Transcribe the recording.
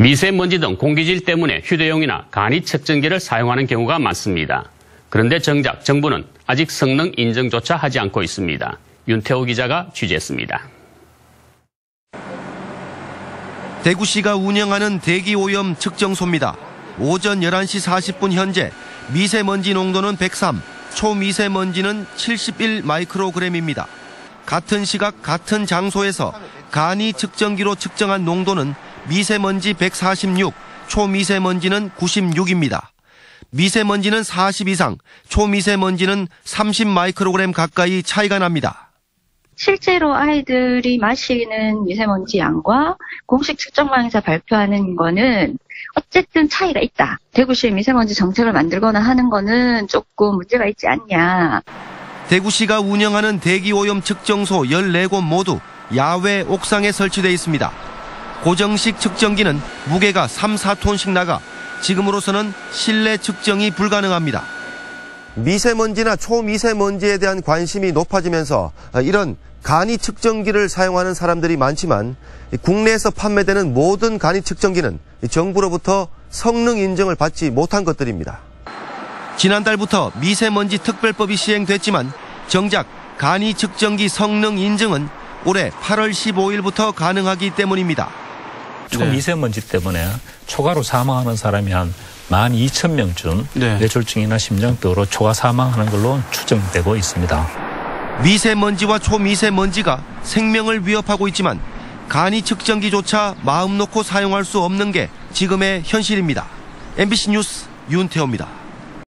미세먼지 등 공기질 때문에 휴대용이나 간이 측정기를 사용하는 경우가 많습니다. 그런데 정작 정부는 아직 성능 인정조차 하지 않고 있습니다. 윤태호 기자가 취재했습니다. 대구시가 운영하는 대기오염 측정소입니다. 오전 11시 40분 현재 미세먼지 농도는 103, 초미세먼지는 71 마이크로그램입니다. 같은 시각 같은 장소에서 간이 측정기로 측정한 농도는 미세먼지 146, 초미세먼지는 96입니다. 미세먼지는 40 이상, 초미세먼지는 30 마이크로그램 가까이 차이가 납니다. 실제로 아이들이 마시는 미세먼지 양과 공식 측정망에서 발표하는 거는 어쨌든 차이가 있다. 대구시의 미세먼지 정책을 만들거나 하는 거는 조금 문제가 있지 않냐. 대구시가 운영하는 대기오염 측정소 14곳 모두 야외 옥상에 설치되어 있습니다. 고정식 측정기는 무게가 3, 4톤씩 나가 지금으로서는 실내 측정이 불가능합니다. 미세먼지나 초미세먼지에 대한 관심이 높아지면서 이런 간이 측정기를 사용하는 사람들이 많지만 국내에서 판매되는 모든 간이 측정기는 정부로부터 성능 인정을 받지 못한 것들입니다. 지난달부터 미세먼지 특별법이 시행됐지만 정작 간이 측정기 성능 인증은 올해 8월 15일부터 가능하기 때문입니다. 초미세먼지 때문에 초과로 사망하는 사람이 한 12,000명쯤 네. 뇌졸중이나 심장병으로 초과 사망하는 걸로 추정되고 있습니다. 미세먼지와 초미세먼지가 생명을 위협하고 있지만 간이 측정기조차 마음 놓고 사용할 수 없는 게 지금의 현실입니다. MBC 뉴스 윤태호입니다.